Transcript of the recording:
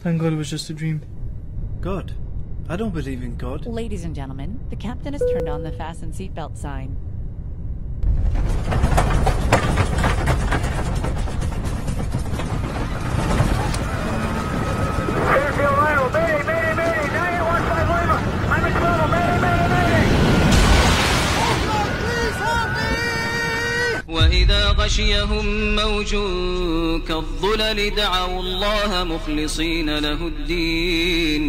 Thank God it was just a dream. God? I don't believe in God. Ladies and gentlemen, the captain has turned on the fasten seatbelt sign. وإذا غشيهم موج كالظلل دعوا الله مخلصين له الدين.